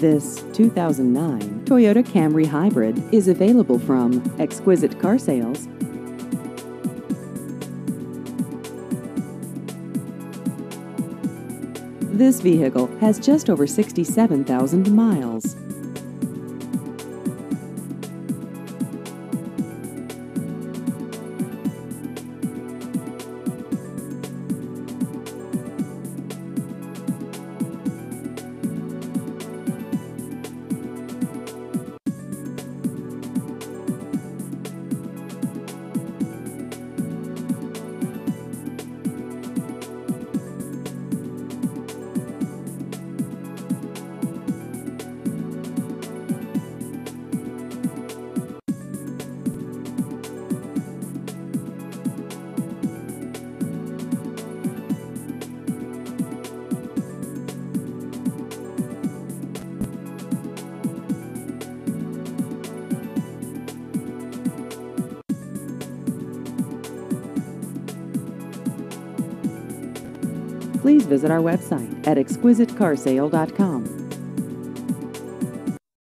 This 2009 Toyota Camry Hybrid is available from Exquisite Car Sales. This vehicle has just over 67,000 miles. Please visit our website at exquisitecarsale.com.